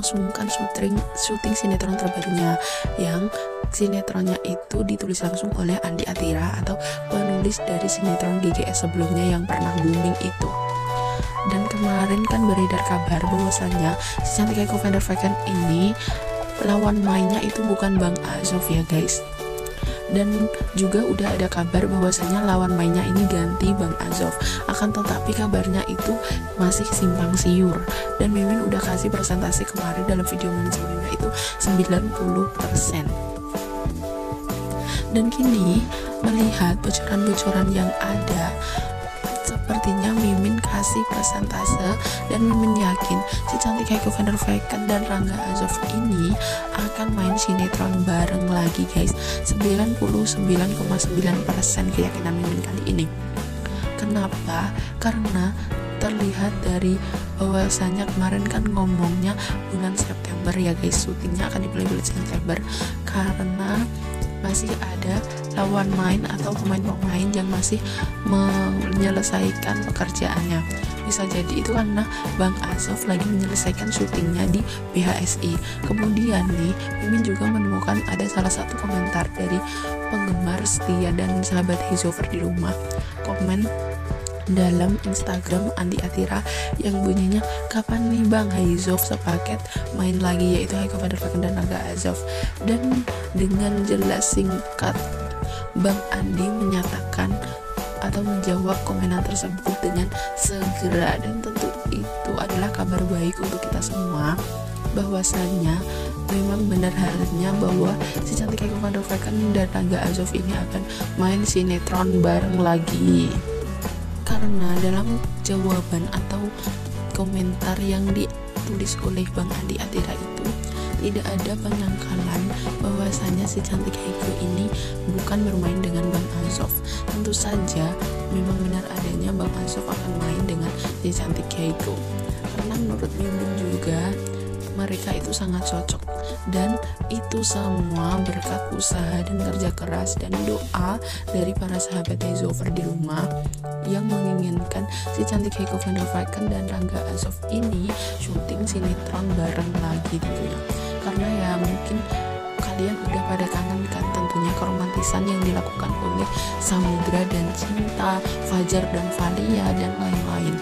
syuting syuting sinetron terbarunya yang sinetronnya itu ditulis langsung oleh Andi Atira atau penulis dari sinetron GGS sebelumnya yang pernah booming itu. Dan kemarin kan beredar kabar bahwasannya si cantik Eko Van der Vecken ini lawan mainnya itu bukan Bang Azov ya guys dan juga udah ada kabar bahwasanya lawan mainnya ini ganti Bang Azov. Akan tetapi kabarnya itu masih simpang siur. Dan Mimin udah kasih presentasi kemarin dalam video manajemennya itu 90% dan kini melihat bocoran-bocoran yang ada sepertinya Mimin kasih persentase dan Mimin yakin si cantik Heiko van der dan Rangga Azov ini sinetron bareng lagi guys. 99,9% keyakinan Mimin kali ini. Kenapa? karena terlihat dari bahwasanya kemarin kan ngomongnya bulan September ya guys. Syutingnya akan dimulai bulan September. Karena masih ada lawan main atau pemain-pemain yang masih menyelesaikan pekerjaannya bisa jadi itu karena Bang Azov lagi menyelesaikan syutingnya di BHSI kemudian nih Mimin juga menemukan ada salah satu komentar dari penggemar setia dan sahabat Hizover di rumah. Komen dalam Instagram Andi Atira yang bunyinya kapan nih Bang Haizov sepaket main lagi? Yaitu Haiko der dan Naga Azov dan dengan jelas singkat Bang Andi menyatakan atau menjawab komentar tersebut dengan segera. Dan tentu itu adalah kabar baik untuk kita semua. Bahwasannya memang benar halnya bahwa si cantik Van der dan Naga Azov ini akan main sinetron bareng lagi. Karena dalam jawaban atau komentar yang ditulis oleh Bang Andi Atira itu tidak ada penyangkalan bahwasanya si cantik Heiko ini bukan bermain dengan Bang Azov tentu saja memang benar adanya Bang Azov akan main dengan si cantik Heiko. Karena menurut Mimin juga mereka itu sangat cocok. Dan itu semua berkat usaha dan kerja keras dan doa dari para sahabat Zover di rumah yang menginginkan si cantik Heiko van dan Rangga Azov ini syuting sinetron bareng lagi tentunya karena ya mungkin kalian udah pada kangen kan tentunya keromantisan yang dilakukan oleh Samudra dan Cinta, Fajar dan Valia dan lain-lain